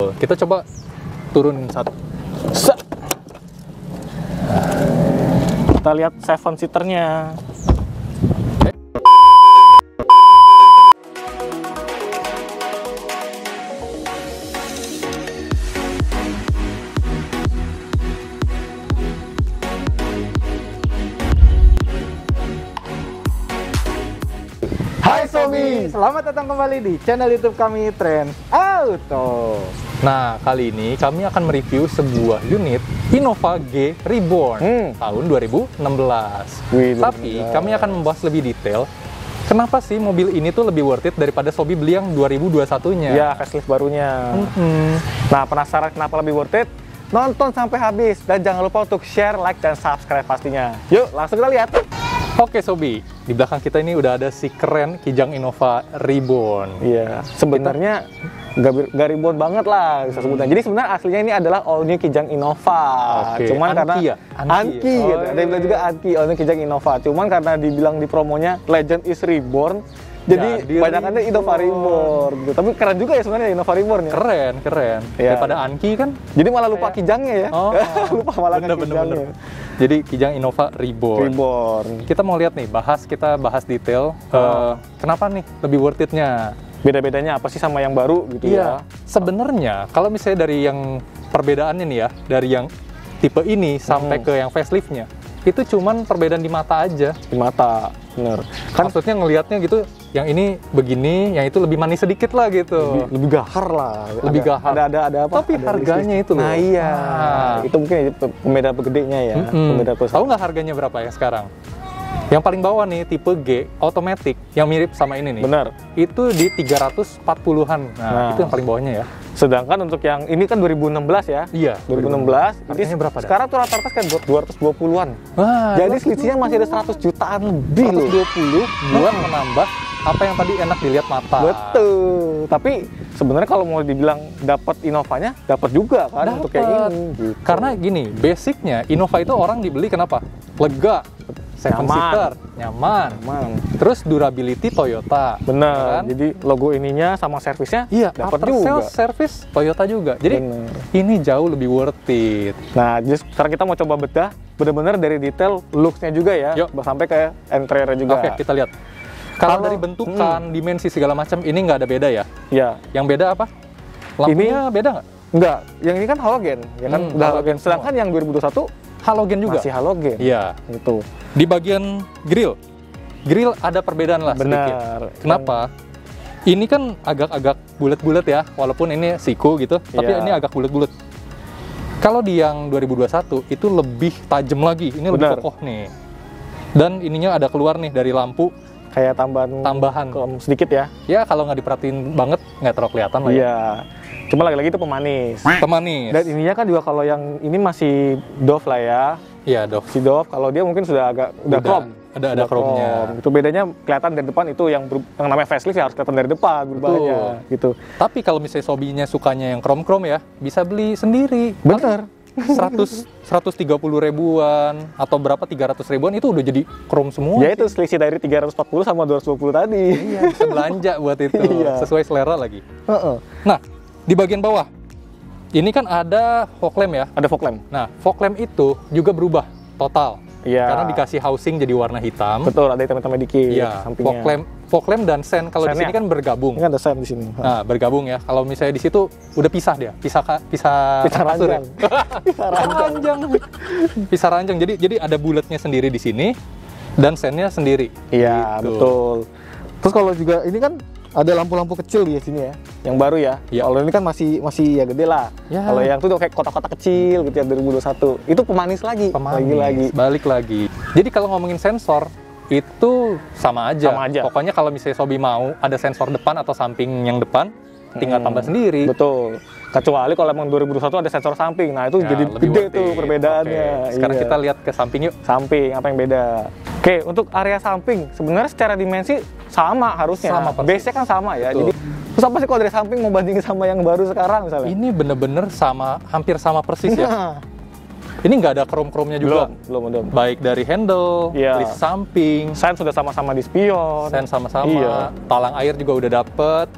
Kita coba turunin satu. Set. Kita lihat seven seaternya. Hai Sobi, selamat datang kembali di channel YouTube kami Trend Auto. Nah, kali ini kami akan mereview sebuah unit Innova G Reborn Hmm. tahun 2016. Wih, Tapi 2016. kami akan membahas lebih detail kenapa sih mobil ini tuh lebih worth it daripada Sobi beli yang 2021-nya. Ya, facelift barunya. Hmm. Nah, penasaran kenapa lebih worth it? Nonton sampai habis dan jangan lupa untuk share, like, dan subscribe pastinya. Yuk, langsung kita lihat. Oke Sobi, di belakang kita ini udah ada si keren Kijang Innova Reborn. Iya, sebenarnya nggak ribuan banget lah bisa sebutnya. Jadi sebenarnya aslinya ini adalah all new Kijang Innova. Oke, Cuman Anki karena ya? Anki Anki, ya? gitu. Oh, ada yang bilang juga Anki all new Kijang Innova. Cuman karena dibilang di promonya Legend is Reborn, jadi Jadi banyakannya Innova Reborn. Gitu. Tapi keren juga ya sebenarnya Innova Reborn ya. Keren, keren. Iya. Daripada Anki kan. Jadi malah lupa Kayak- Kijangnya ya. Oh, lupa malah bener, bener, Kijangnya. bener. Jadi Kijang Innova Reborn. Reborn. Kita mau lihat nih, bahas kita bahas detail. Oh. eh, kenapa nih lebih worth it-nya? Beda-bedanya apa sih sama yang baru gitu ya? Sebenarnya kalau misalnya dari yang perbedaannya nih ya, dari yang tipe ini sampai Hmm. ke yang facelift-nya, itu cuman perbedaan di mata aja. Di mata, bener. Kan maksudnya ngelihatnya gitu, yang ini begini, yang itu lebih manis sedikit lah gitu. lebih, lebih gahar lah Lebih Ada- gahar. ada ada ada apa Tapi Ada harganya listrik. itu loh. nah iya Ah. itu mungkin pe- pembeda gedenya ya Mm-mm. pembeda Tahu nggak harganya berapa ya sekarang? Yang paling bawah nih tipe G automatic yang mirip sama ini nih. benar Itu di 340-an. Nah, Nah. itu yang paling bawahnya ya. sedangkan untuk yang ini kan 2016 ya Iya. 2016 Harganya ini berapa dah? sekarang tuh rata-rata kan 220-an Wah, jadi selisihnya masih ada 100 jutaan lebih loh 120 buat menambah apa yang tadi enak dilihat mata. betul tapi sebenarnya kalau mau dibilang dapat Innovanya dapat juga kan untuk yang Dapet. ini gitu. Karena gini, basicnya Innova itu orang dibeli kenapa? Lega, seven Nyaman. seater, nyaman. Aman. Terus durability Toyota. benar ya kan? jadi logo ininya sama servisnya Iya, dapat juga sales service Toyota juga. Jadi Bener. ini jauh lebih worth it. Nah, just sekarang kita mau coba bedah benar-benar dari detail looks-nya juga ya, Yuk. sampai ke interior juga. Oke, kita lihat. Kalau Kalau- dari bentukan, dimensi segala macam ini nggak ada beda ya. Ya, Yang beda apa? Lampunya beda nggak? enggak. Yang ini kan halogen, ya kan Hmm, udah halogen halogen. Sedangkan yang 2021 Halogen juga. masih halogen. Iya. Gitu. Di bagian grill, grill ada perbedaan lah sedikit. Benar. Kenapa? Ini kan agak-agak bulat-bulat ya, walaupun ini siku gitu, tapi Iya. ini agak bulat-bulat. Kalau di yang 2021 itu lebih tajam lagi, ini lebih Benar. kokoh nih. Dan ininya ada keluar nih dari lampu. Kayak tambahan Tambahan. sedikit ya. Ya kalau nggak diperhatiin banget nggak terlalu kelihatan lah ya. Iya. Cuma lagi-lagi itu pemanis. Pemanis. Dan ininya kan juga kalau yang ini masih Dove lah ya. Iya dok. Si Dove kalau dia mungkin sudah agak udah, Udah, chrome. ada- ada chrome. Itu bedanya kelihatan dari depan itu yang ber- yang namanya facelift ya harus kelihatan dari depan berubahnya gitu. Tapi kalau misalnya sobinya sukanya yang krom-krom ya, bisa beli sendiri. Bener. 100 130 ribuan atau berapa 300 ribuan itu udah jadi krom semua. Ya itu selisih dari 340 sama 220 tadi. Iya, bisa belanja buat itu. Iya. Sesuai selera lagi. Heeh. Nah, di bagian bawah. Ini kan ada fog lamp ya. Ada fog lamp. Nah, fog lamp itu juga berubah total. Iya. Karena dikasih housing jadi warna hitam. Betul, ada hitam-hitam dikit Iya, sampingnya. fog lamp, fog lamp dan sen kalau di sini kan bergabung. Ini kan ada sen di sini. Nah, bergabung ya. Kalau misalnya di situ udah pisah dia, pisah ka- pisah Pisah kasur ya. ranjang. Pisah ranjang. ranjang. pisah ranjang. Jadi jadi ada bulatnya sendiri di sini dan sennya sendiri. Iya, Gitu. betul. Terus kalau juga ini kan ada lampu-lampu kecil di sini ya, yang baru ya. Iya. Kalau ini kan masih masih ya gede lah. Ya. Kalau yang itu udah kayak kotak-kotak kecil gitu ya 2021. Itu pemanis lagi. Pemanis, Lagi-lagi. balik lagi. Jadi kalau ngomongin sensor itu sama aja. Sama aja. Pokoknya kalau misalnya Sobi mau ada sensor depan atau samping yang depan, tinggal Hmm, tambah sendiri. Betul. Kecuali kalau emang 2021 ada sensor samping. Nah, itu Ya, jadi gede worth tuh perbedaannya. Oke, Sekarang Iya. kita lihat ke samping yuk. samping apa yang beda oke untuk area samping sebenarnya secara dimensi sama harusnya Sama base kan sama ya Betul. jadi terus apa sih kalau dari samping mau bandingin sama yang baru sekarang misalnya Ini bener-bener sama, hampir sama persis ya. Nah, Ini nggak ada krom-kromnya juga. belum belum belum Baik dari handle, Iya. list samping, sen sudah sama-sama di spion sen sama-sama, Iya. talang air juga udah dapet.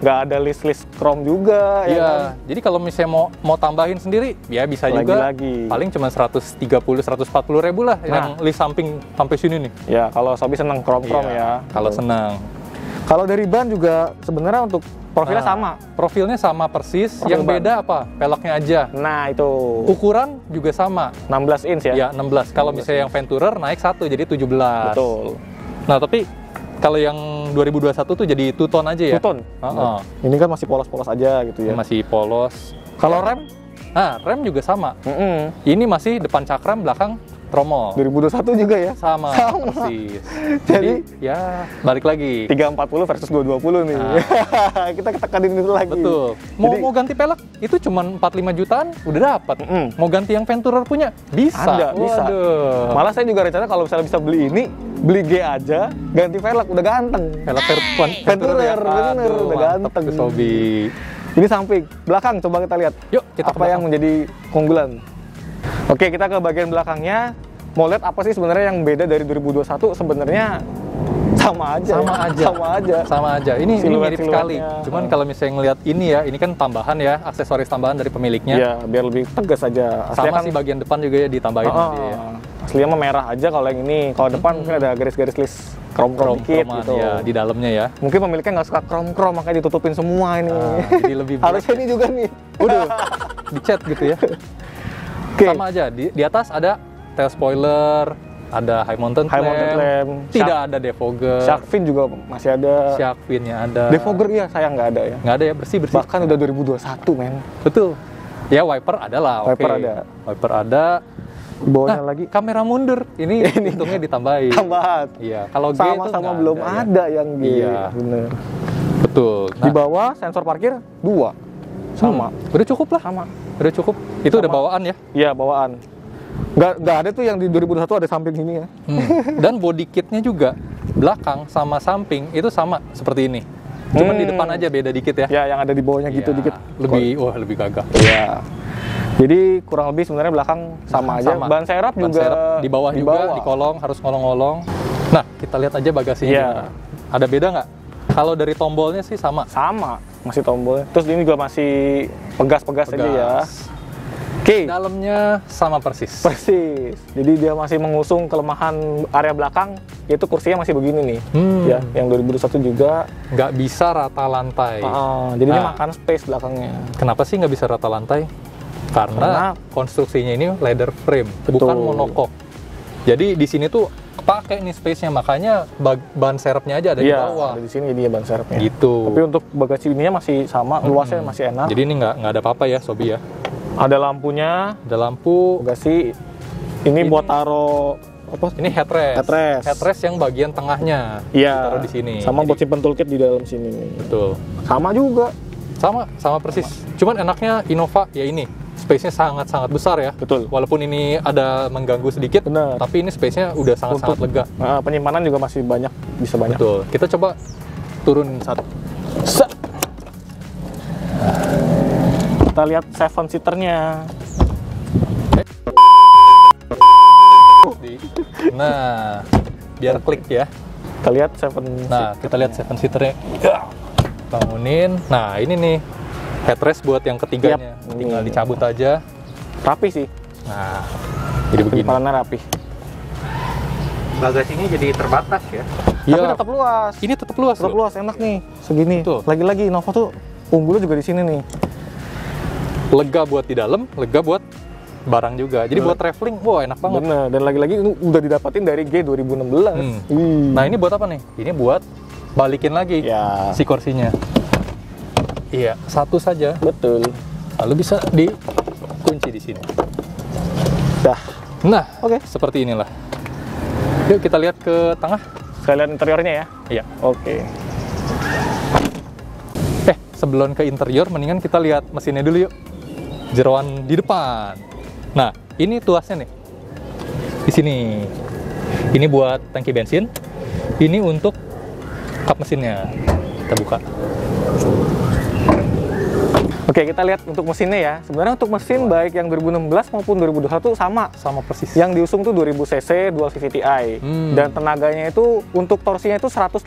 Nggak ada list-list chrome juga ya Iya, kan? jadi kalau misalnya mau mau tambahin sendiri, ya bisa juga. Lagi-lagi. Paling cuma 130 140 ribu lah yang Nah. list samping sampai sini nih. Ya, kalau Sobi seneng chrome-chrome Iya, ya. Kalau Gitu. senang. Kalau dari ban juga sebenarnya untuk profilnya Nah, sama. Profilnya sama persis, Profil yang ban. beda apa? Peleknya aja. Nah, itu Ukuran juga sama. 16 inch ya. Ya, 16. Kalau misalnya yang Venturer naik satu jadi 17. Betul. Nah, tapi kalau yang 2021 tuh jadi two tone aja ya. Two tone. Heeh. Ini kan masih polos-polos aja gitu ya. Masih polos. Kalau rem? Nah, rem juga sama. Mm-mm. Ini masih depan cakram, belakang tromol. 2021 juga ya. Sama, Sama. persis. Jadi- ya balik lagi. 340 versus 220 nih. Kita ketekanin itu lagi. Betul. Mau Jadi- mau ganti pelek itu cuma 45 jutaan udah dapat. Mm-mm. Mau ganti yang Venturer punya bisa. Ada, bisa. Waduh. Malah saya juga rencana kalau misalnya bisa beli ini, beli G aja, ganti velg udah ganteng. pelek Ver- Ven- Venturer, ya. bener, Aduh, udah ganteng. Sobi. Ini samping, belakang coba kita lihat. Yuk kita apa yang menjadi keunggulan. Oke, kita ke bagian belakangnya. Mau lihat apa sih sebenarnya yang beda dari 2021? Sebenarnya sama aja. sama aja. sama aja. Sama aja. Ini, ini mirip sekali. Cuman kalau misalnya ngelihat ini ya, ini kan tambahan ya, aksesoris tambahan dari pemiliknya. Ya, biar lebih tegas aja. Aslinya Sama kan- sih bagian depan juga ya ditambahin Oh, dia ya. Aslinya mah merah aja kalau yang ini. Kalau depan mungkin ada garis-garis list krom-krom dikit Krom-kroman gitu. ya di dalamnya ya. Mungkin pemiliknya nggak suka krom-krom makanya ditutupin semua ini. Ah, jadi lebih. Harusnya ini juga nih. Waduh, dicat gitu ya. Oke. Sama aja. Di, di atas ada tail spoiler, ada high mountain High mountain clamp, tidak shark- ada defogger, Shark fin juga masih ada. shark fin-nya ada. Defogger iya sayang nggak ada ya. nggak ada ya bersih bersih. Bahkan udah 2021 men. Betul. Ya wiper ada lah. Wiper ada. Wiper ada. Di bawahnya Nah, lagi kamera mundur. Ini untungnya ditambahin. tambahan. Iya. Kalau Sama-sama belum ya. ada, yang G. Iya. Bener. Betul. Di Nah, bawah sensor parkir dua. Sama. hmm, udah cukup lah. Sama. Udah cukup. Itu udah Sama. bawaan ya. Iya bawaan. Nggak, nggak ada tuh yang di 2021 ada samping sini ya. Hmm. Dan body kitnya juga belakang sama samping itu sama seperti ini. Cuman di Hmm. depan aja beda dikit ya. Ya yang ada di bawahnya gitu Iya, dikit. Lebih wah lebih gagah. Iya. Jadi kurang lebih sebenarnya belakang sama aja. Sama. Ban serap Ban juga serep di bawah juga bawah. di kolong harus ngolong-ngolong. Nah, kita lihat aja bagasinya. Gimana. Ada beda nggak? Kalau dari tombolnya sih sama. Sama, masih tombolnya. Terus ini juga masih pegas-pegas aja ya. Oke. Dalamnya sama persis. Persis. Jadi dia masih mengusung kelemahan area belakang, yaitu kursinya masih begini nih. Hmm. Ya, yang 2021 juga. Nggak bisa rata lantai. Ah, jadi Nah. makan space belakangnya. Kenapa sih nggak bisa rata lantai? Karena- Karena, konstruksinya ini leather frame, Betul. bukan monocoque. Jadi di sini tuh kepake nih space-nya, makanya ban serepnya aja ada di Iya, bawah. ada di sini dia ban serepnya. Gitu. Tapi untuk bagasi ininya masih sama, luasnya masih enak. Jadi ini nggak nggak ada apa-apa ya, Sobi ya. Ada lampunya, Ada lampu, bagasi. Ini, Ini- buat taro apa? ini headrest. Headrest. Headrest yang bagian tengahnya. Iya. Ditaruh di sini. Sama Jadi- buat simpen toolkit di dalam sini. Betul. Sama juga. Sama, sama persis. Cuman enaknya Innova ya ini. Space-nya sangat-sangat besar ya. Betul. Walaupun ini ada mengganggu sedikit, Benar. tapi ini space-nya udah sangat-sangat lega. Nah, penyimpanan juga masih banyak, bisa banyak. Betul. Kita coba turunin satu. Kita lihat seven seaternya. Nah, biar klik ya. Kita lihat seven. Nah, kita lihat seven seaternya. Bangunin. Nah, ini nih headrest buat yang ketiganya. Yap. Tinggal dicabut aja. rapi sih. Nah, jadi begini. Penyimpanannya rapi. Bagasinya jadi terbatas ya. Tapi tetap luas. Ini tetap luas tetap loh. luas, enak nih. Segini. Betul. Lagi-lagi Nova tuh unggulnya juga di sini nih. Lega buat di dalam, lega buat barang juga. Jadi buat traveling, wah enak banget. Bener. Dan lagi-lagi udah didapatin dari G 2016. Hmm. Nah, ini buat apa nih? Ini buat balikin lagi ya si kursinya. Iya, satu saja. betul. Lalu bisa dikunci di sini. Dah. Nah, Oke. seperti inilah. Yuk kita lihat ke tengah. Sekalian interiornya ya. Iya. Oke. Eh, sebelum ke interior, mendingan kita lihat mesinnya dulu yuk. Jeroan di depan. Nah, ini tuasnya nih. Di sini. Ini buat tangki bensin. Ini untuk kap mesinnya. Kita buka. Oke, kita lihat untuk mesinnya ya. Sebenarnya untuk mesin baik yang 2016 maupun 2021 sama. Sama persis. Yang diusung tuh 2000 cc dual CVTi Hmm. dan tenaganya itu untuk torsinya itu 186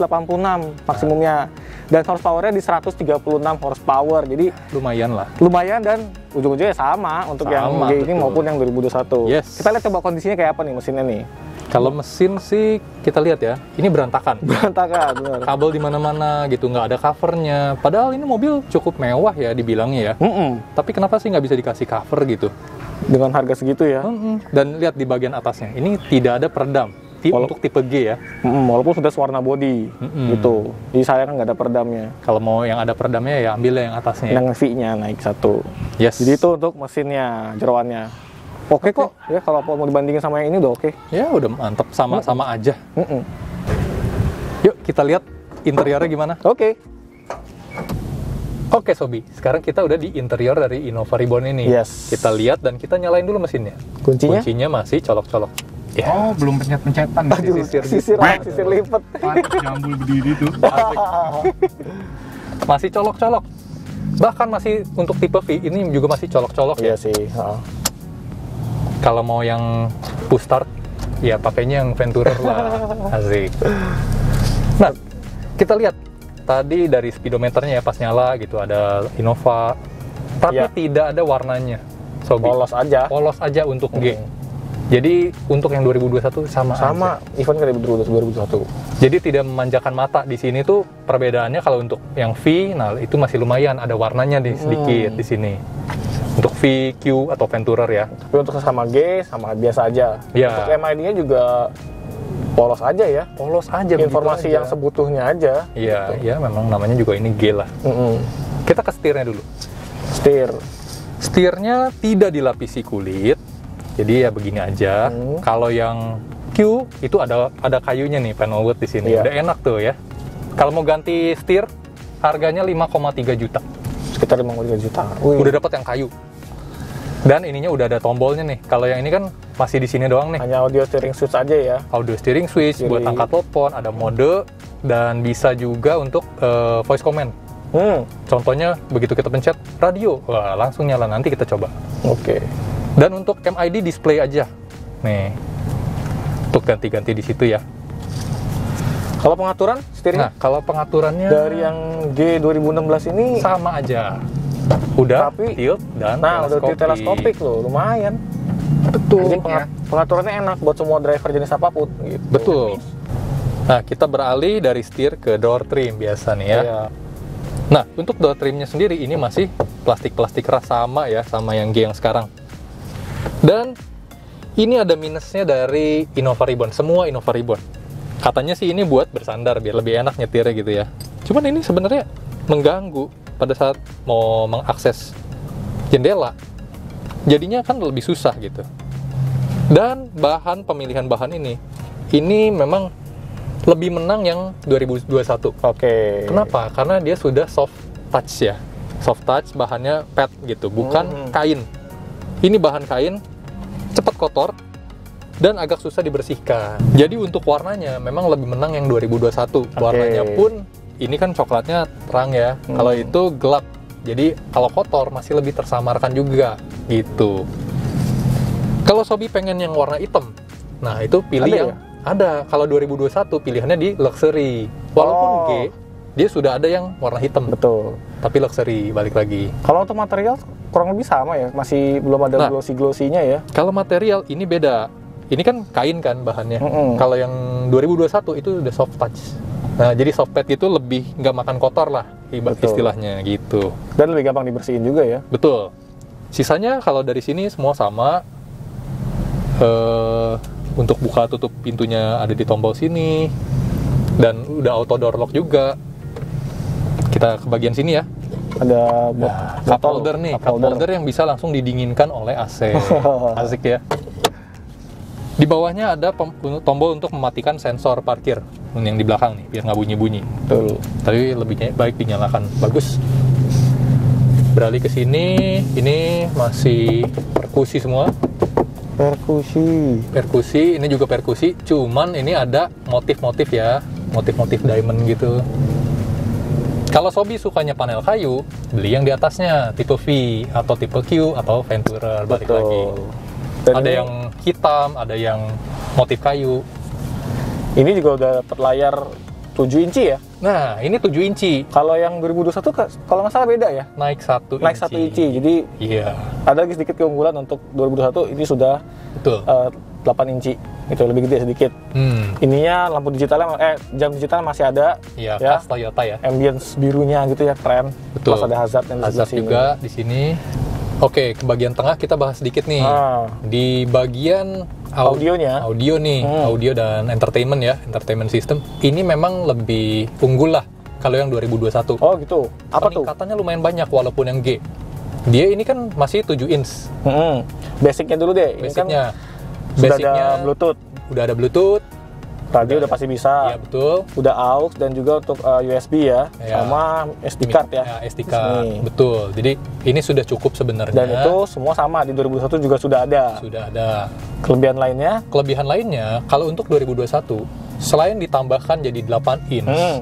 maksimumnya dan horsepowernya di 136 horsepower. Jadi Lumayan lah. lumayan dan ujung-ujungnya sama untuk yang Sama, G ini betul. maupun yang 2021. Yes. Kita lihat coba kondisinya kayak apa nih mesinnya nih. Kalau mesin sih kita lihat ya, ini berantakan. Berantakan, bener. Kabel di mana-mana gitu, nggak ada covernya. Padahal ini mobil cukup mewah ya dibilangnya ya. Mm-mm. Tapi kenapa sih nggak bisa dikasih cover gitu? Dengan harga segitu ya. Mm-mm. Dan lihat di bagian atasnya, ini tidak ada peredam. Ti- Walau- Untuk tipe G ya. Mm-mm, walaupun sudah warna body Mm-mm. gitu. Jadi saya kan nggak ada peredamnya. Kalau mau yang ada peredamnya ya ambil yang atasnya. ya. Yang V-nya naik satu. Yes. Jadi itu untuk mesinnya, jeroannya. Oke kok, ya kalau mau dibandingin sama yang ini udah oke. ya udah mantep sama-sama aja. Mm-mm. Yuk kita lihat interiornya gimana. Oke. Oke Sobi, sekarang kita udah di interior dari Innova Reborn ini. Yes. Kita lihat dan kita nyalain dulu mesinnya. Kuncinya? Kuncinya masih colok-colok. Ya. Oh, belum pencet-pencetan. Aduh, Sisir sisir, gitu. sisir, lipat. Jambul berdiri tuh. Masih colok-colok. Bahkan masih untuk tipe V ini juga masih colok-colok ya. Iya sih. ha. Kalau mau yang push start, ya pakainya yang Venturer lah. Asik. Nah, kita lihat tadi dari speedometernya ya pas nyala gitu ada Innova, tapi Iya. tidak ada warnanya. Sobi. Polos aja. Polos aja untuk G. Hmm. Jadi untuk yang 2021 sama Sama aja. event ke 2021. Jadi tidak memanjakan mata di sini tuh perbedaannya kalau untuk yang V, nah itu masih lumayan ada warnanya di sedikit Hmm. di sini. Untuk V, Q atau Venturer ya. Tapi untuk sama G sama biasa aja. Iya. Untuk MID-nya juga polos aja ya. Polos aja Informasi aja. yang sebutuhnya aja. Iya, ya memang namanya juga ini G lah. Mm-mm. Kita ke setirnya dulu. Setir. Setirnya tidak dilapisi kulit. Jadi ya begini aja. Hmm. Kalau yang Q itu ada ada kayunya nih panel wood di sini. Iya. Udah enak tuh ya. Kalau mau ganti setir harganya 5,3 juta. Sekitar 53 juta. Wih. Udah dapat yang kayu. Dan ininya udah ada tombolnya nih. Kalau yang ini kan masih di sini doang nih. Hanya audio steering switch aja ya. Audio steering switch buat Jadi- angkat telepon, ada mode dan bisa juga untuk eh, voice command. Hmm. Contohnya begitu kita pencet radio, wah langsung nyala nanti kita coba. Oke. Dan untuk MID display aja. Nih. Untuk ganti-ganti di situ ya. Kalau pengaturan setirnya Nah, kalau pengaturannya dari yang G 2016 ini sama aja. Udah Tapi- tilt dan Nah, udah di teleskopik loh, lumayan. Betul. Jadi pengat- pengaturannya enak buat semua driver jenis apa pun gitu. Betul. Nah, kita beralih dari setir ke door trim biasa nih ya. Iya. Nah, untuk door trimnya sendiri ini masih plastik-plastik keras sama ya, sama yang G yang sekarang. Dan ini ada minusnya dari Innova Reborn, semua Innova Reborn. Katanya sih ini buat bersandar biar lebih enak nyetirnya gitu ya. Cuman ini sebenarnya mengganggu pada saat mau mengakses jendela. Jadinya kan lebih susah gitu. Dan bahan pemilihan bahan ini, ini memang lebih menang yang 2021. Oke. Kenapa? Karena dia sudah soft touch ya. Soft touch bahannya pet gitu, bukan Hmm. kain. Ini bahan kain, cepat kotor dan agak susah dibersihkan. Jadi untuk warnanya memang lebih menang yang 2021. Warnanya pun ini kan coklatnya terang ya. Hmm. Kalau itu gelap. Jadi kalau kotor masih lebih tersamarkan juga gitu. Kalau Sobi pengen yang warna hitam, nah itu pilih Ada yang ya? ada. Kalau 2021 pilihannya di luxury. Walaupun Oh. G, dia sudah ada yang warna hitam, Betul. tapi luxury balik lagi. Kalau untuk material kurang lebih sama ya, masih belum ada Nah. glossy-glossy-nya ya. Kalau material ini beda. Ini kan kain kan bahannya. Mm-mm. Kalau yang 2021 itu udah soft touch. Nah, jadi soft pad itu lebih nggak makan kotor lah, Betul. istilahnya gitu. Dan lebih gampang dibersihin juga ya. Betul. Sisanya kalau dari sini semua sama. Eh, untuk buka tutup pintunya ada di tombol sini dan udah auto door lock juga. Kita ke bagian sini ya. Ada bot- Nah, cup holder nih, cup cup holder yang bisa langsung didinginkan oleh AC. Asik ya. Di bawahnya ada tombol untuk mematikan sensor parkir yang di belakang nih, biar nggak bunyi-bunyi. Betul. Tapi lebih baik dinyalakan. Bagus. Beralih ke sini, ini masih perkusi semua. Perkusi. Perkusi, ini juga perkusi, cuman ini ada motif-motif ya, motif-motif diamond gitu. Kalau Sobi sukanya panel kayu, beli yang di atasnya tipe V atau tipe Q atau Venturer balik lagi. Dan ada yang hitam, ada yang motif kayu. ini juga udah dapat layar 7 inci ya. Nah, ini 7 inci, Kalau yang 2021 ke- kalau nggak salah beda ya. naik 1 Naik 1 inci. Jadi Iya, ada lagi sedikit keunggulan untuk 2021 ini sudah betul. eh, 8 inci. Itu lebih gede sedikit. Hmm, Ininya lampu digitalnya eh jam digital masih ada. iya, Ya. khas Toyota ya. Ambience birunya gitu ya keren. Betul. Plus ada hazard yang di Hazard sebelah sini. juga di sini. Oke, ke bagian tengah kita bahas sedikit nih. Ah. Di bagian au- Audionya. audio nih, Hmm. audio dan entertainment ya, entertainment system. Ini memang lebih unggul lah kalau yang 2021. Oh gitu. Apa tuh? Peningkatannya lumayan banyak walaupun yang G. Dia ini kan masih 7 inch Hmm. Basicnya dulu deh. Ini kan basicnya. sudah Basicnya ada Bluetooth. udah ada Bluetooth, Radio udah pasti bisa. ya betul. Udah aux dan juga untuk uh, USB ya, Ya. sama SD card ya. SD card, betul. Jadi ini sudah cukup sebenarnya. Dan itu semua sama di 2021 juga sudah ada. sudah ada. Kelebihan lainnya, Kelebihan lainnya, kalau untuk 2021, selain ditambahkan jadi 8 inch, hmm,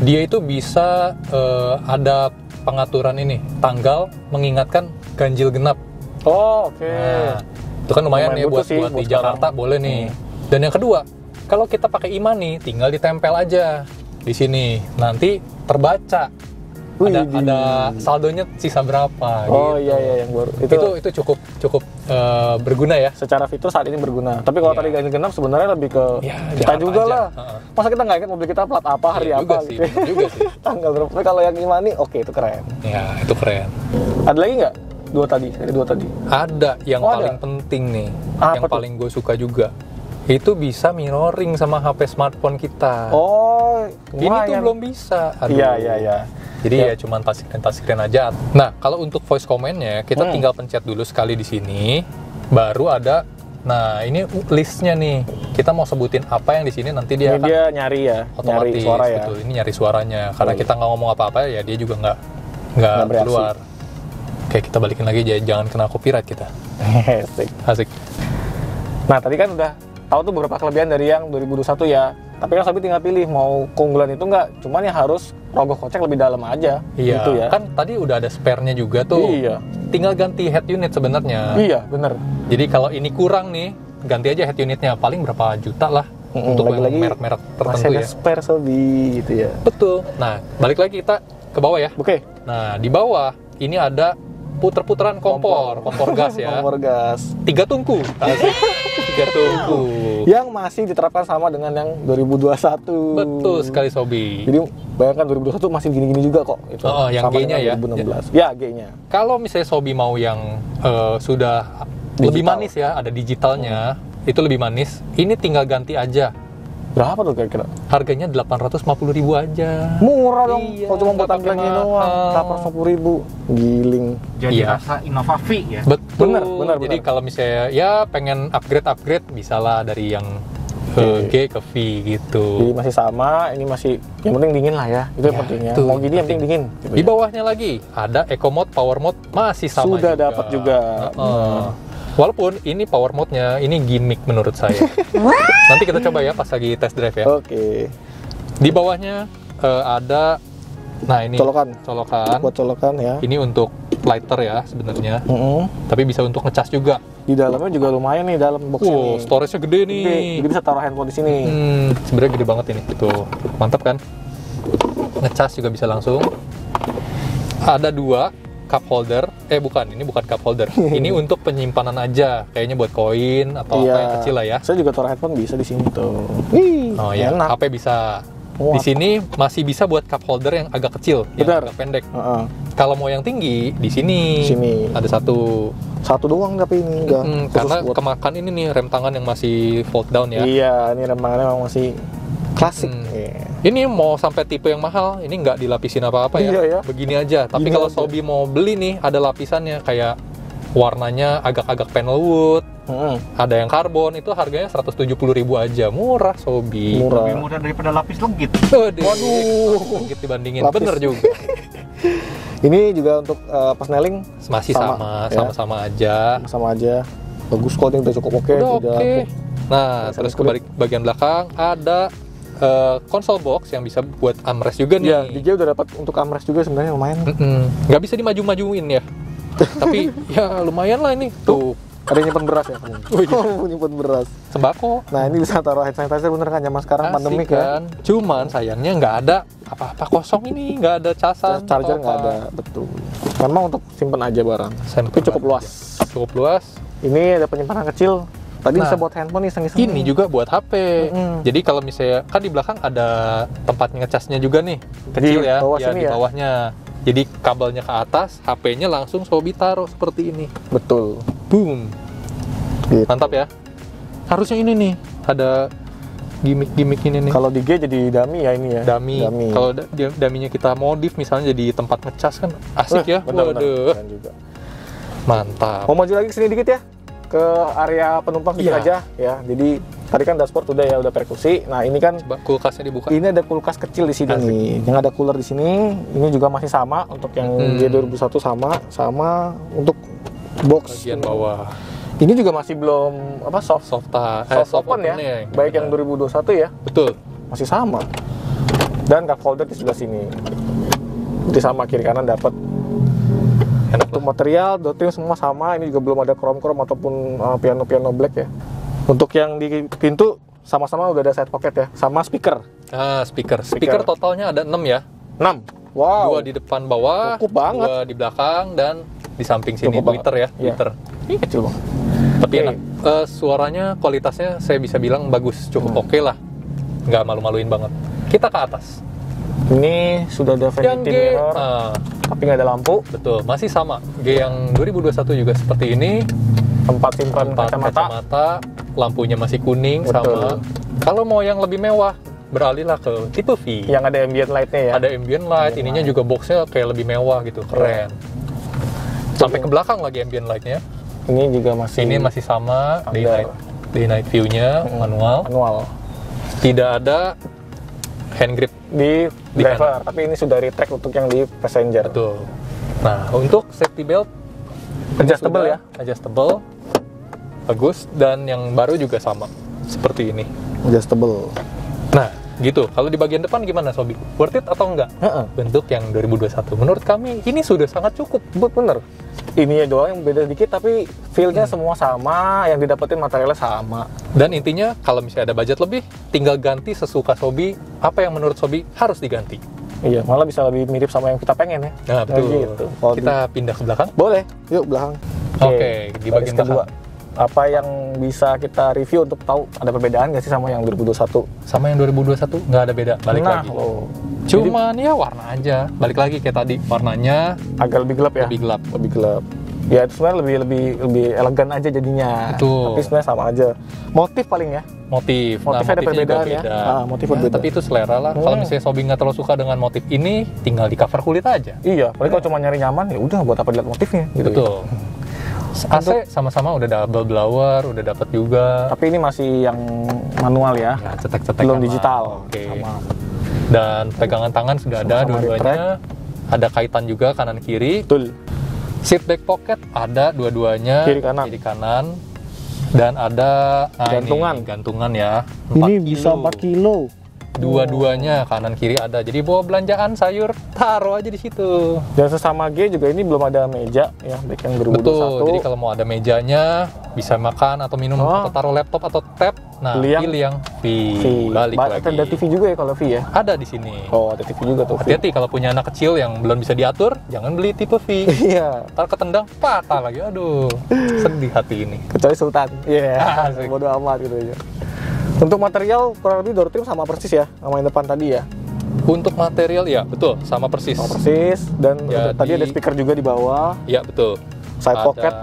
dia itu bisa eh, ada pengaturan ini, tanggal mengingatkan ganjil genap. oh oke. Nah, itu kan lumayan, Lumayan ya buat, sih buat buat di Jakarta sekarang. boleh nih. Hmm. Dan yang kedua, kalau kita pakai imani, tinggal ditempel aja di sini. Nanti terbaca. Ada, Widih. ada saldonya sisa berapa. Oh gitu. iya iya yang baru. Itu, Itu itu cukup cukup eh, berguna ya. secara fitur saat ini berguna. Tapi kalau Iya. tadi ganjil genap sebenarnya lebih ke Ya, kita juga aja. lah. Masa kita nggak ingat mobil kita plat apa, hari Iya juga apa sih, gitu. juga sih. Tanggal berapa. Tapi kalau yang Imani, oke itu keren. Ya, itu keren. Ada lagi nggak? Dua tadi, ada dua tadi. Ada yang Oh, ada? paling penting nih, Apa yang tuh? paling gue suka juga. Itu bisa mirroring sama HP smartphone kita. Oh, Ini tuh lumayan. belum bisa. Aduh. Iya iya iya. Jadi Ya. ya cuman touch screen touch screen aja. Nah, kalau untuk voice command-nya kita Hmm. tinggal pencet dulu sekali di sini, baru ada Nah, ini listnya nih. Kita mau sebutin apa yang di sini nanti dia Ini akan dia nyari ya, nyari otomatis suara ya. betul. Ini nyari suaranya. Karena kita nggak ngomong apa-apa ya dia juga nggak nggak keluar. Oke, kita balikin lagi jangan kena copyright kita. Asik. Asik. Nah tadi kan udah tahu tuh beberapa kelebihan dari yang 2021 ya. Tapi kan Sobi tinggal pilih mau keunggulan itu nggak. Cuman ya harus rogoh kocek lebih dalam aja. Iya, Gitu ya. kan tadi udah ada spare-nya juga tuh. Iya. Tinggal ganti head unit sebenarnya. Iya bener. Jadi kalau ini kurang nih, ganti aja head unitnya. Paling berapa juta lah Mm-mm, untuk yang lagi-lagi merek-merek Masih tertentu ada ya. spare Sobi gitu ya. Betul. Nah, balik lagi kita ke bawah ya. Oke. Nah, di bawah ini ada puter-puteran kompor, kompor gas ya. Kompor gas. Tiga tungku. Tiga tungku. Yang masih diterapkan sama dengan yang 2021. Betul sekali Sobi. Jadi bayangkan 2021 masih gini-gini juga kok. Itu. Oh, oh, yang Sama G-nya ya? dengan 2016. Ya, G-nya. Kalau misalnya Sobi mau yang eh, sudah lebih Digital. manis ya, ada digitalnya, itu lebih manis. Ini tinggal ganti aja. Berapa tuh kira-kira? Harganya 850.000 ribu aja. Murah dong. Iya, Kalau cuma buat pakai tampilannya doang, mahal. 850 ribu. Giling. Jadi Iya. rasa Innovafi ya. Betul. Bener, bener, Jadi bener. kalau misalnya ya pengen upgrade upgrade bisalah dari yang ke G ke V gitu. Jadi masih sama, ini masih yang penting dingin lah ya. Itu yang Ya, pentingnya. itu Mau gini yang penting dingin. Di ya. bawahnya lagi ada Eco Mode, Power Mode masih sama Sudah juga. dapat juga. Heeh. Walaupun ini Power Mode-nya ini gimmick menurut saya. Nanti kita coba ya pas lagi test drive ya. Oke. Di bawahnya eh, ada nah ini Colokan. colokan. Buat colokan ya. Ini untuk lighter ya sebenarnya. Mm-mm. Tapi bisa untuk ngecas juga. Di dalamnya juga lumayan nih dalam boxnya Wow, storage-nya gede nih. Gede. Jadi bisa taruh handphone di sini. Hmm, sebenarnya gede banget ini. Tuh, mantap kan? Ngecas juga bisa langsung. Ada dua cup holder. Eh bukan, ini bukan cup holder. ini untuk penyimpanan aja. Kayaknya buat koin atau apa yang kecil lah ya. Saya juga taruh handphone bisa di sini tuh. Wih, Oh ya, enak. HP bisa. Wah. Di sini masih bisa buat cup holder yang agak kecil, yang Benar. agak pendek. Heeh. Kalau mau yang tinggi, di sini. Sini. Ada satu. Satu doang tapi ini enggak. Hmm, karena buat- kemakan ini nih rem tangan yang masih fold down ya. Iya, ini rem tangannya masih klasik. Hmm. Iya. Ini mau sampai tipe yang mahal, ini nggak dilapisin apa-apa ya. Iya, ya. Begini aja. Tapi Gini kalau aja. Sobi mau beli nih, ada lapisannya kayak warnanya agak-agak panel wood, Mm-mm. ada yang karbon, itu harganya 170.000 ribu aja. Murah Sobi. Murah. Lebih murah daripada lapis legit. Waduh. Waduh. Gitu dibandingin. Lapis. Bener juga. Ini juga untuk uh, persneling Masih Sama, sama, ya. sama-sama aja. sama aja. Bagus kok ini udah cukup oke. Udah sudah oke. Nah, Bisa terus ke bagian belakang ada eh, konsol box yang bisa buat armrest juga nih. Iya, DJ udah dapat untuk armrest juga sebenarnya lumayan. Mm-mm. nggak bisa dimaju-majuin ya. Tapi ya lumayan lah ini. Tuh, Ada yang nyimpen beras ya? Oh, iya. Oh, nyimpen beras. sembako. Nah ini bisa taruh hand sanitizer bener kan zaman sekarang Asik pandemik ya. kan. Cuman sayangnya nggak ada apa-apa kosong ini, nggak ada casan. Charger nggak ada, betul. Memang untuk simpen aja barang. Simpen Tapi cukup aja. luas. Cukup luas. Ini ada penyimpanan kecil. Tadi Nah, bisa buat handphone iseng-iseng. Ini juga buat HP. Mm-mm. Jadi kalau misalnya kan di belakang ada tempat ngecasnya juga nih, kecil Di ya, bawah ya di ya? bawahnya. Jadi kabelnya ke atas, HP-nya langsung Sobi taruh seperti ini. Betul. Boom. Gitu. Mantap ya. Harusnya ini nih, ada gimmick-gimmick ini nih. Kalau di G jadi dummy ya ini ya. Dami. Kalau da- di- daminya kita modif misalnya jadi tempat ngecas kan asik Eh, ya. bener-bener. Waduh. Juga. Mantap. Mau maju lagi ke sini dikit ya? Ke area penumpang dikit Iya. aja ya. Jadi tadi kan dashboard udah ya udah perkusi. Nah ini kan Coba kulkasnya dibuka. ini ada kulkas kecil di sini Asik. nih. Yang ada cooler di sini. Ini juga masih sama untuk yang Hmm. G 2001 sama sama untuk box Bagian bawah. Ini juga masih belum apa soft Soft, ta- eh, soft, open ya. open-nya Baik yang benar. 2021 ya Betul. masih sama. Dan cup holder di sebelah sini. Jadi sama kiri kanan dapat. Enak Untuk lah. material, dotting semua sama. Ini juga belum ada chrome-chrome ataupun uh, piano-piano black ya. Untuk yang di pintu sama-sama udah ada side pocket ya, sama speaker. Ah, speaker. Speaker. Speaker totalnya ada 6 ya. 6. Wow. Dua di depan bawah, Cukup banget. dua di belakang dan di samping sini Cukup Twitter ya, Iya. Twitter. Ini kecil banget. Tapi Oke. enak. Eh, suaranya kualitasnya saya bisa bilang bagus, cukup Hmm. oke lah. Nggak malu-maluin banget. Kita ke atas. Ini sudah ada Yang vanity G, mirror, ah, tapi nggak ada lampu. betul, masih sama. G yang 2021 juga seperti ini. Tempat simpan Tempat kacamata. kacamata, lampunya masih kuning Betul. sama. Kalau mau yang lebih mewah, beralihlah ke tipe V. Yang ada ambient light-nya ya. Ada ambient light, Ambient ininya light. juga boxnya kayak lebih mewah gitu, keren. Sampai ke belakang lagi ambient lightnya. Ini juga masih Ini masih sama day Standar. night, day night view-nya Hmm. manual. manual Tidak ada hand grip. di, Di driver, tapi ini sudah retract untuk yang di passenger. Betul. Nah, untuk safety belt Adjustable ya. Adjustable. Bagus dan yang baru juga sama seperti ini. Adjustable. Nah, gitu. Kalau di bagian depan gimana Sobi? Worth it atau enggak? Heeh. Bentuk yang 2021. Menurut kami ini sudah sangat cukup. But bener. Ini doang yang beda dikit tapi feel-nya semua sama, yang didapetin materialnya sama. Dan intinya kalau misalnya ada budget lebih, tinggal ganti sesuka Sobi. Apa yang menurut Sobi harus diganti. Iya, malah bisa lebih mirip sama yang kita pengen ya. Nah, betul. gitu. Kalau Kita pindah ke belakang. boleh. Yuk belakang. Oke, di bagian baris kedua. belakang. Apa yang bisa kita review untuk tahu ada perbedaan nggak sih sama yang 2021? Sama yang 2021 nggak ada beda. Balik nah, lagi. loh. Cuman ya warna aja. Balik lagi kayak tadi. Warnanya agak lebih gelap ya. lebih gelap. lebih gelap. Ya itu sebenarnya lebih lebih lebih elegan aja jadinya. Betul. Tapi sebenarnya sama aja. Motif paling ya. Motif. Motifnya ada motifnya juga perbedaan ya. beda. Ah, motif Ya, berbeda. tapi itu selera lah. Kalau Hmm. misalnya Sobi nggak terlalu suka dengan motif ini, tinggal di cover kulit aja. Iya, paling kalau cuma nyari nyaman ya udah buat apa dilihat motifnya gitu. Betul. AC sama-sama udah double blower, udah dapat juga. Tapi ini masih yang manual ya. Ya, cetek-cetek Belum sama. digital. Oke. Sama. Dan pegangan tangan sudah ada dua-duanya. Ada kaitan juga kanan kiri. Betul. Seat back pocket ada dua-duanya. Kiri kanan. Kiri kanan. Dan ada nah Gantungan. Ini, gantungan ya. Ini 4 bisa 4 kilo. Dua-duanya kanan kiri ada. Jadi bawa belanjaan sayur taruh aja di situ. Dan sesama G juga ini belum ada meja ya, baik yang 2021. Betul. Jadi kalau mau ada mejanya bisa makan atau minum Oh. atau taruh laptop atau tab. Nah, Pilih yang pilih yang V. V. Balik Ba- lagi. Ada TV juga ya kalau V ya. Ada di sini. Oh, ada TV juga tuh. Hati-hati kalau punya anak kecil yang belum bisa diatur, jangan beli tipe V. Iya. Ntar ketendang patah lagi. Aduh, sedih hati ini. Kecuali Sultan. Iya. Asik. Bodo amat gitu aja. Untuk material kurang lebih door trim sama persis ya, sama yang depan tadi ya. Untuk material ya, betul, sama persis. Sama persis dan Jadi- tadi ada speaker juga di bawah, Ya, betul. side Ada pocket.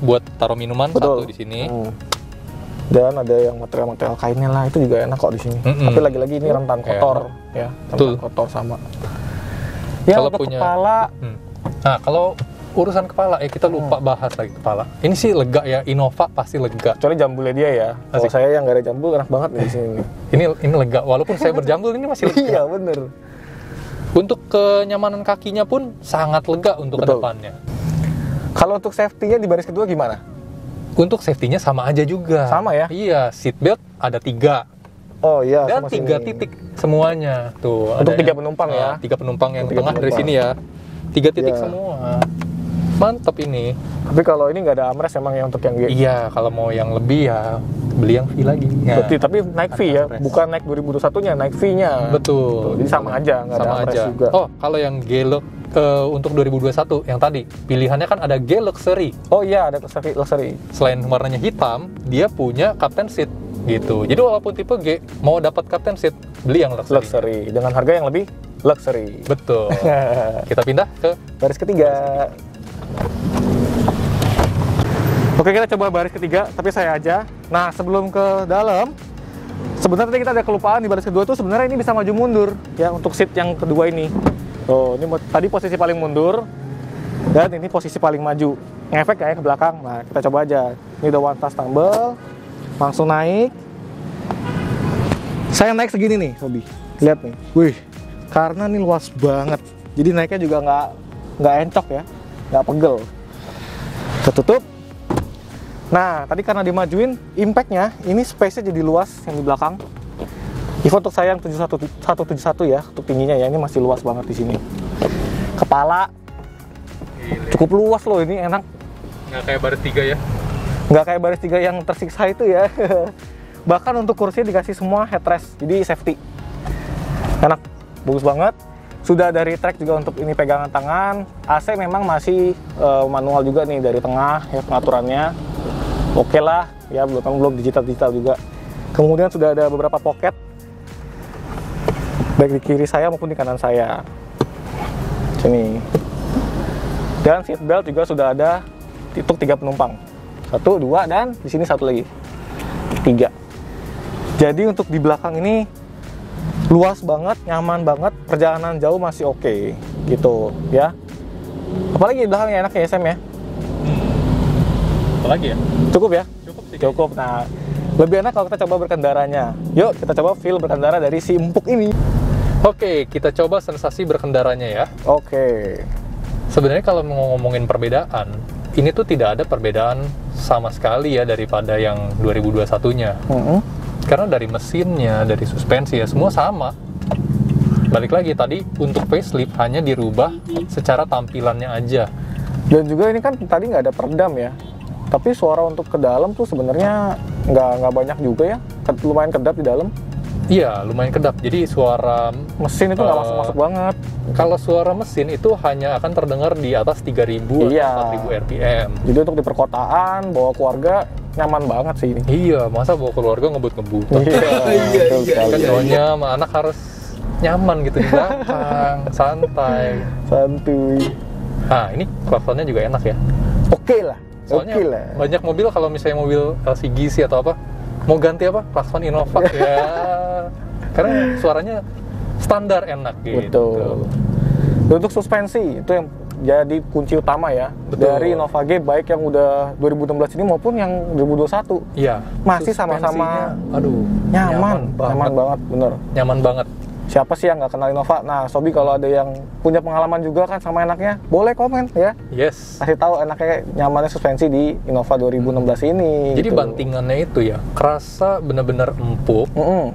buat taruh minuman Betul. satu di sini. Hmm. Dan ada yang material-material kainnya lah, itu juga enak kok di sini. Mm-mm. Tapi lagi-lagi ini rentan kotor ya, rentan Betul. kotor sama. Ya, Kalau punya- kepala Hmm. Nah, kalau urusan kepala ya kita lupa Hmm. bahas lagi kepala. Ini sih lega ya, Innova pasti lega. kecuali jambulnya dia ya. Kalau Asik. saya yang nggak ada jambul enak banget nih di sini. Ini ini lega walaupun saya berjambul ini masih lega. iya, bener. Untuk kenyamanan kakinya pun sangat lega untuk Betul. ke depannya. Kalau untuk safety-nya di baris kedua gimana? Untuk safety-nya sama aja juga. Sama ya? Iya, seat belt ada tiga. Oh iya, dan sama tiga sini. titik semuanya tuh Untuk tiga penumpang ya? Nah, tiga penumpang yang tiga tengah dari penumpang. sini ya tiga titik Iya. semua mantap ini Tapi kalau ini nggak ada armrest emang ya untuk yang G. iya kalau mau yang lebih ya beli yang V lagi ya. Berarti, tapi naik fee ya, armrest. bukan naik 2021-nya, naik fee-nya. betul Jadi sama aja, nggak ada sama armrest aja juga. oh kalau yang G Lux, eh, untuk 2021 yang tadi pilihannya kan ada G Luxury Oh iya, ada luxury. luxury. selain warnanya hitam dia punya captain seat gitu jadi walaupun tipe G mau dapat captain seat beli yang luxury, Luxury dengan harga yang lebih luxury. betul kita pindah ke baris ketiga. Oke, kita coba baris ketiga, tapi saya aja. Nah, sebelum ke dalam, sebenarnya tadi kita ada kelupaan di baris kedua tuh sebenarnya ini bisa maju mundur ya untuk seat yang kedua ini. Tuh, ini tadi posisi paling mundur dan ini posisi paling maju. Ngefek kayak ke belakang. Nah, kita coba aja. Ini udah one touch tumble, langsung naik. Saya naik segini nih, Sobi. Lihat nih. Wih, karena ini luas banget. Jadi naiknya juga nggak nggak encok ya, nggak pegel. Tertutup. Nah, tadi karena dimajuin, impact-nya ini space-nya jadi luas yang di belakang. Even untuk saya yang 71 171 ya, untuk tingginya ya, ini masih luas banget di sini. Kepala cukup luas loh ini enak. nggak kayak baris tiga ya Nggak kayak baris tiga yang tersiksa itu ya. Bahkan untuk kursi dikasih semua headrest, jadi safety. Enak, bagus banget. Sudah dari track juga untuk ini pegangan tangan. AC memang masih eh, manual juga nih dari tengah ya pengaturannya. Oke lah, ya belum belum digital digital juga. Kemudian sudah ada beberapa pocket baik di kiri saya maupun di kanan saya. Sini. Dan seat belt juga sudah ada untuk tiga penumpang. Satu, dua, dan di sini satu lagi. Tiga. Jadi untuk di belakang ini luas banget, nyaman banget, perjalanan jauh masih oke gitu ya. Apalagi di belakang ya SM ya. apa lagi ya Cukup ya? cukup sih Cukup. Nah, lebih enak kalau kita coba berkendaranya. Yuk, kita coba feel berkendara dari si empuk ini. Oke, kita coba sensasi berkendaranya ya. Oke. Sebenarnya kalau mau ngomongin perbedaan, ini tuh tidak ada perbedaan sama sekali ya daripada yang 2021-nya. Mm-mm. Karena dari mesinnya, dari suspensi ya semua sama. Balik lagi tadi untuk facelift hanya dirubah secara tampilannya aja. Dan juga ini kan tadi nggak ada peredam ya. Tapi suara untuk ke dalam tuh sebenarnya nggak nggak banyak juga ya. Lumayan kedap di dalam. Iya, lumayan kedap. Jadi suara Mesin itu nggak Eh, masuk masuk banget. kalau suara mesin itu hanya akan terdengar di atas 3000 Iya. atau 4000 RPM. Jadi untuk di perkotaan bawa keluarga nyaman banget sih ini. Iya, masa bawa keluarga ngebut-ngebut. Iya, betul sekali. kan cowoknya sama anak harus nyaman gitu di belakang, santai. Santuy. Nah, ini klaksonnya juga enak ya. Oke lah. Soalnya Oke lah. banyak mobil kalau misalnya mobil LCGC atau apa, mau ganti apa? Klakson Innova ya. Karena suaranya standar enak gitu. Betul. Untuk suspensi itu yang jadi kunci utama ya Betul. dari G baik yang udah 2016 ini maupun yang 2021 Iya. Masih sama-sama aduh, nyaman, banget. nyaman banget bener. Nyaman banget. Siapa sih yang nggak kenal Innova? Nah, Sobi kalau ada yang punya pengalaman juga kan sama enaknya, boleh komen ya. Yes. Kasih tahu enaknya nyamannya suspensi di Innova 2016 ini. Jadi gitu. bantingannya itu ya, kerasa bener-bener empuk, Mm-mm.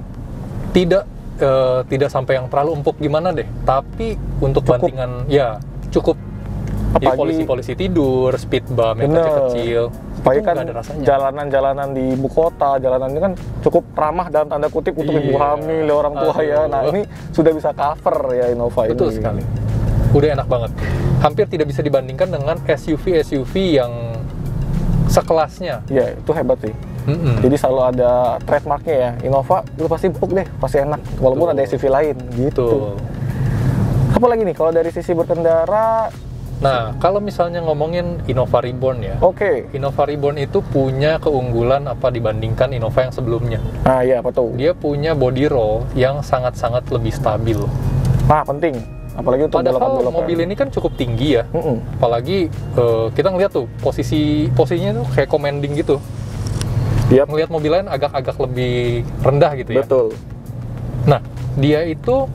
tidak eh, tidak sampai yang terlalu empuk gimana deh tapi untuk Cukup. bantingan ya cukup jadi Apalagi- polisi-polisi tidur speed bump yang kecil-kecil Apalagi itu kan jalanan-jalanan di ibu kota, jalanan ini kan cukup ramah dalam tanda kutip untuk ibu Iya. hamil, orang tua ya. Aduh. Nah ini sudah bisa cover ya Innova ini. betul sekali udah enak banget hampir tidak bisa dibandingkan dengan SUV SUV yang sekelasnya Iya itu hebat sih. Mm-mm. Jadi selalu ada trademarknya ya. Innova itu pasti empuk deh, pasti enak. Walaupun Betul. ada SUV lain gitu. Betul. Apa lagi nih kalau dari sisi berkendara? Nah, kalau misalnya ngomongin Innova Reborn ya, Oke. Innova Reborn itu punya keunggulan apa dibandingkan Innova yang sebelumnya. Nah iya apa tuh? Dia punya body roll yang sangat-sangat lebih stabil. Nah penting. Apalagi untuk Padahal belokan-belokan. mobil ini kan cukup tinggi ya. Mm-mm. Apalagi eh, kita ngeliat tuh posisi posisinya tuh kayak commanding gitu. Yap. Ngeliat mobil lain agak-agak lebih rendah gitu ya. Betul. Nah, dia itu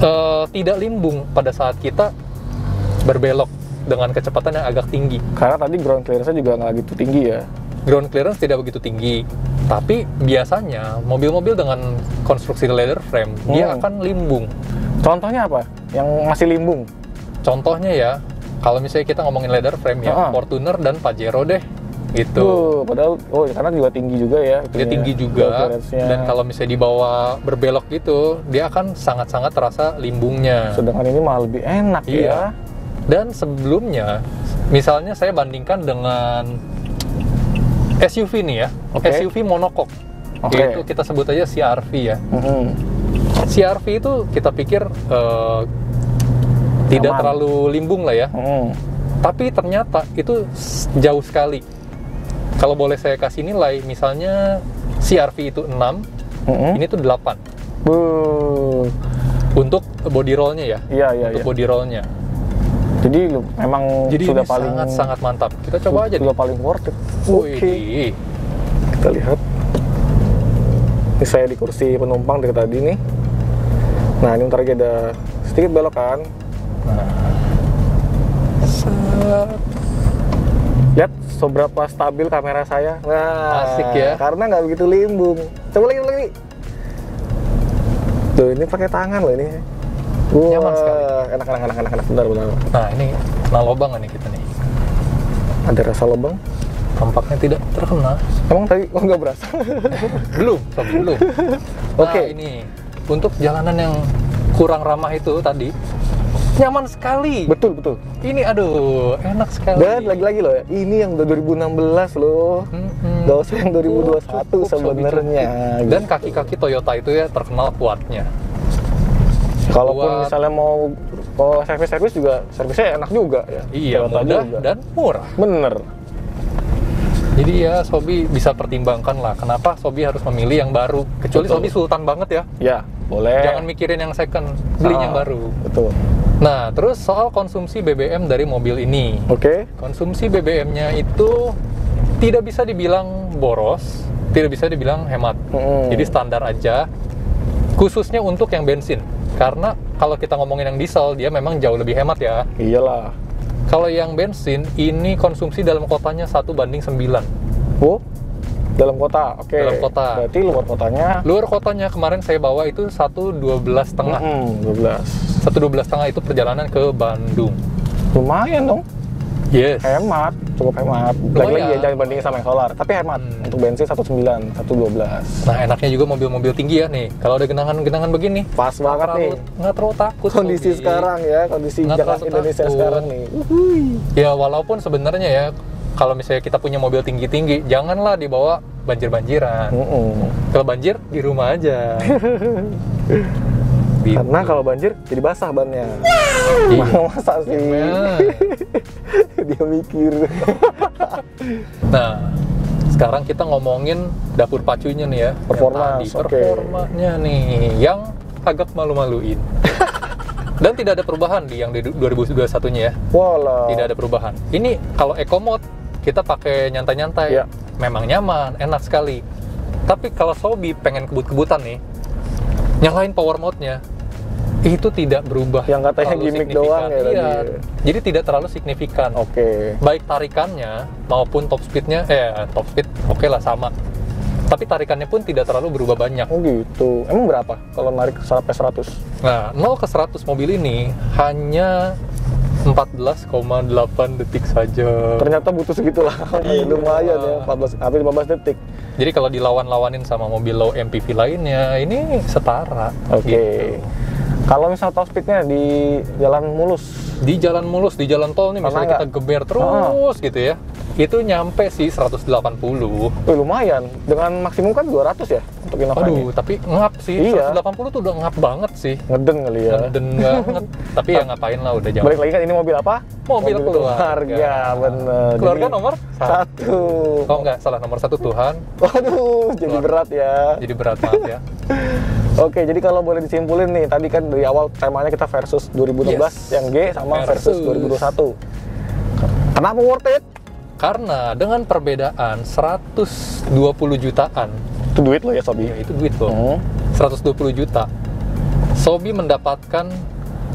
eh, tidak limbung pada saat kita berbelok dengan kecepatan yang agak tinggi. Karena tadi ground clearance juga nggak gitu tinggi ya. Ground clearance tidak begitu tinggi. Tapi biasanya mobil-mobil dengan konstruksi leather frame dia Hmm. akan limbung. Contohnya apa? Yang masih limbung. Contohnya ya, kalau misalnya kita ngomongin leather frame ya, Ah. Fortuner dan Pajero deh, gitu. Tuh, padahal oh karena juga tinggi juga ya. Dia itunya, tinggi juga clearance-nya. dan kalau misalnya dibawa berbelok gitu, dia akan sangat-sangat terasa limbungnya. sedangkan ini malah lebih enak Iya. ya. Dan sebelumnya, misalnya saya bandingkan dengan SUV nih ya, Oke. SUV monokok, Oke. yaitu kita sebut aja CRV ya. Mm-mm. CRV itu kita pikir eh, tidak Aman. terlalu limbung lah ya, Mm-mm. tapi ternyata itu jauh sekali. Kalau boleh saya kasih nilai, misalnya CRV itu 6, Mm-mm. ini tuh 8 Buh. untuk body rollnya ya. Iya iya untuk iya. body rollnya. Jadi memang Jadi sudah ini paling sangat sangat mantap. Kita coba aja sudah nih. paling worth it. Oke. Wih, Kita lihat. Ini saya di kursi penumpang dari tadi nih. Nah, ini ntar ada sedikit belokan. Set. Lihat seberapa stabil kamera saya. Nah, Asik ya. Karena nggak begitu limbung. Coba lagi, lagi. Tuh, ini pakai tangan loh ini. Wah, Nyaman sekali. enak, enak, enak, enak, enak. Bentar, bentar. Nah ini kena nggak nih kita nih? Ada rasa lubang. Tampaknya tidak terkena. Emang tadi oh nggak berasa? Belum, sob, belum. Oke. Nah, ini untuk jalanan yang kurang ramah itu tadi nyaman sekali. betul, betul. Ini aduh enak sekali. Dan lagi-lagi loh ya, ini yang udah 2016 loh. Gak usah yang 2021 Cukup, cukup, sebenarnya. Dan kaki-kaki Toyota itu ya terkenal kuatnya. Kalaupun buat- misalnya mau mau servis-servis juga servisnya enak juga ya. Iya, Toyota mudah juga. dan murah. bener. Jadi ya Sobi bisa pertimbangkan lah kenapa Sobi harus memilih yang baru. Kecuali Betul. Sobi sultan banget ya. Ya, boleh. Jangan mikirin yang second, beli yang Ah, baru. Betul. Nah, terus soal konsumsi BBM dari mobil ini. Oke. Konsumsi BBM-nya itu tidak bisa dibilang boros, tidak bisa dibilang hemat. Mm-mm. Jadi standar aja. Khususnya untuk yang bensin. Karena kalau kita ngomongin yang diesel, dia memang jauh lebih hemat ya. Iyalah. Kalau yang bensin, ini konsumsi dalam kotanya 1 banding 9. Oh, dalam kota. Oke. Dalam kota. Berarti luar kotanya Luar kotanya kemarin saya bawa itu 112 setengah. Mm-mm, 12. 112 setengah itu perjalanan ke Bandung. Lumayan dong. Yes. Hemat, cukup hemat. Lagi-lagi Lumayan. ya jangan bandingin sama yang solar, tapi hemat. Hmm. Untuk bensin 19, 112. Nah enaknya juga mobil-mobil tinggi ya nih. Kalau ada genangan-genangan begini, Pas banget terlalu- nih. Nggak terlalu takut. Kondisi Sobi. sekarang ya, kondisi Nggak Jakarta Indonesia takut. sekarang nih. Uhuy. Ya walaupun sebenarnya ya kalau misalnya kita punya mobil tinggi-tinggi, janganlah dibawa banjir-banjiran. Mm-mm. Kalau banjir di rumah aja. Gitu. Karena kalau banjir jadi basah bannya. Iya. Masa sih? Nah. Dia mikir. Nah, sekarang kita ngomongin dapur pacunya nih ya. Tadi, oke. performanya nih yang agak malu-maluin. Dan tidak ada perubahan di yang di 2021-nya ya. Walah. Tidak ada perubahan. Ini kalau eco mode kita pakai nyantai-nyantai. Iya. Memang nyaman, enak sekali. Tapi kalau Sobi pengen kebut-kebutan nih, nyalain power mode-nya, itu tidak berubah. Yang katanya gimmick doang ya Iya. ya. Jadi tidak terlalu signifikan Oke. baik tarikannya maupun top speednya eh top speed oke lah sama tapi tarikannya pun tidak terlalu berubah banyak Oh gitu. Emang berapa kalau narik sampai 100? nah 0 ke 100 mobil ini hanya 14,8 detik saja Ternyata butuh segitulah. Iya. Lumayan ya, 14 hampir 15 detik. jadi kalau dilawan-lawanin sama mobil low MPV lainnya ini setara Oke. gitu. Kalau misal top speednya di jalan mulus, di jalan mulus di jalan tol nih misalnya kita nggak? geber terus gitu ya itu nyampe sih 180 wih lumayan. Dengan maksimum kan 200 ya untuk Innova ini. aduh tapi ngap sih Iya. 180 tuh udah ngap banget sih Ngeden kali ya. ngeden banget tapi ya ngapain lah udah jauh Balik lagi kan ini mobil apa? Mobil keluarga. bener. keluarga Jadi, nomor satu. oh enggak salah nomor satu Tuhan Waduh, jadi Keluarga. berat ya. jadi berat maaf ya Oke, jadi kalau boleh disimpulin nih, tadi kan dari awal temanya kita versus 2016 Yes. yang G sama versus, Versus. 2021. Kenapa worth it? karena dengan perbedaan 120 jutaan Itu duit lo ya, Sobi. ya itu duit loh Hmm. 120 juta Sobi mendapatkan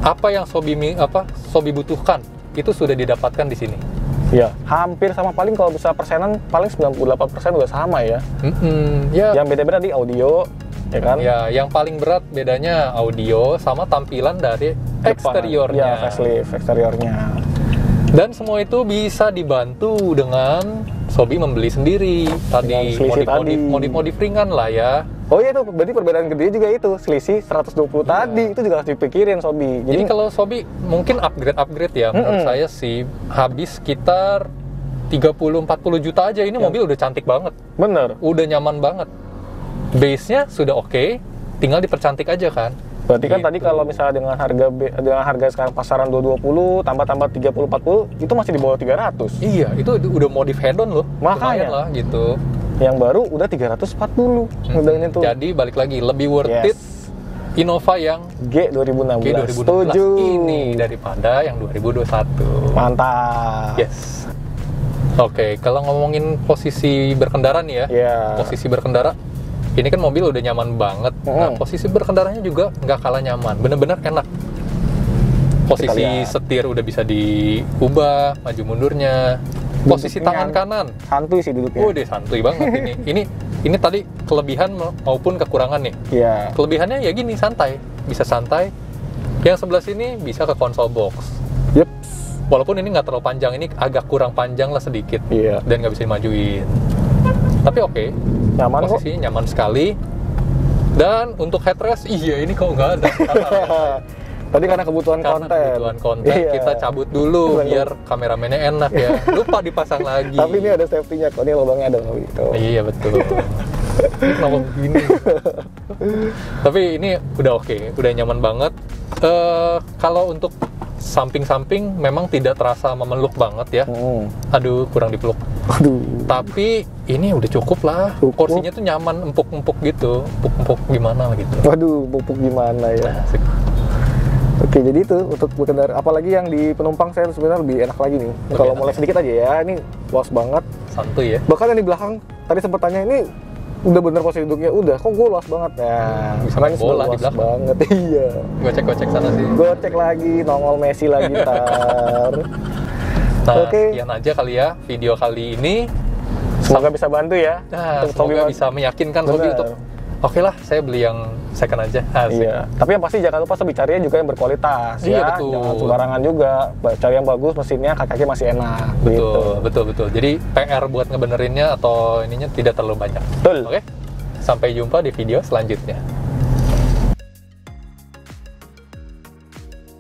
apa yang Sobi apa Sobi butuhkan itu sudah didapatkan di sini Iya, hampir sama paling kalau bisa persenan paling 98% udah sama ya. Mm-mm, ya, Yang beda-beda di audio, ya kan? ya, yang paling berat bedanya audio sama tampilan dari Depan. eksteriornya. Iya, facelift eksteriornya. Dan semua itu bisa dibantu dengan Sobi membeli sendiri tadi modif-modif modif-modif ringan lah ya. Oh iya itu berarti perbedaan gede juga itu selisih 120 tadi itu juga harus dipikirin Sobi. Jadi kalau Sobi mungkin upgrade-upgrade ya menurut Mm-mm. saya sih habis sekitar 30-40 juta aja Ya. ini mobil udah cantik banget, bener. udah nyaman banget. Base-nya sudah oke, tinggal dipercantik aja kan. Berarti kan Gitu. tadi kalau misalnya dengan harga dengan harga sekarang pasaran 220 tambah tambah 30 40 itu masih di bawah 300. Iya, itu udah modif head-on loh. Makanya. Lumayan lah gitu. Yang baru udah 340 modelnya tuh. Jadi balik lagi lebih worth Yes. it Innova yang G 2016. G 2016 Setuju. ini daripada yang 2021. Mantap. Yes. Oke, kalau ngomongin posisi berkendara nih ya, Ya. posisi berkendara, ini kan mobil udah nyaman banget. Nah, Mm. posisi berkendaranya juga nggak kalah nyaman, bener-bener enak. Posisi setir udah bisa diubah, maju mundurnya. Posisi Duduknya tangan kanan, Santuy sih duduknya. oh deh santuy banget ini. Ini ini tadi kelebihan maupun kekurangan nih. Iya. Kelebihannya ya gini santai, bisa santai. Yang sebelah sini bisa ke konsol box. Yep. Walaupun ini nggak terlalu panjang, ini agak kurang panjang lah sedikit Iya. dan nggak bisa dimajuin. Tapi oke, Nyaman kok. posisinya nyaman sekali. Dan untuk headrest, iya ini kok nggak ada. Tadi karena kebutuhan Karena konten. kebutuhan konten, Iya. kita cabut dulu Bener. biar kameramennya enak ya. Lupa dipasang lagi. Tapi ini ada safety-nya kok. Ini lubangnya ada kok gitu. Iya betul. Ini kenapa begini? Tapi ini udah oke, udah nyaman banget. Eh kalau untuk samping-samping memang tidak terasa memeluk banget ya. Hmm. Aduh, kurang dipeluk. Aduh. Tapi ini udah cukup lah. Cukup. Kursinya tuh nyaman, empuk-empuk gitu. Empuk-empuk gimana gitu. Waduh, pupuk gimana ya? Asik. Oke, jadi itu untuk berkendara. Apalagi yang di penumpang saya sebenarnya lebih enak lagi nih. Lebih Kalau mulai sedikit aja ya, ini luas banget. Santuy ya. Bahkan yang di belakang tadi sempat tanya ini udah bener posisi duduknya udah kok gue luas banget ya Hmm, bisa karena main bola di luas belakang. banget iya Gue cek-cek sana sih. gue cek lagi nongol Messi lagi ntar Nah, Oke. sekian aja kali ya video kali ini. semoga bisa bantu ya Nah, semoga Sobi- bisa meyakinkan Sobi untuk oke lah, saya beli yang second aja. Asik. Iya, tapi yang pasti jangan lupa Sobi carinya juga yang berkualitas Iya, ya. betul. Jangan sembarangan juga. Cari yang bagus, mesinnya kaki-kaki masih enak. Betul, Gitu. betul, betul. Jadi PR buat ngebenerinnya atau ininya tidak terlalu banyak. Betul. Oke. Sampai jumpa di video selanjutnya.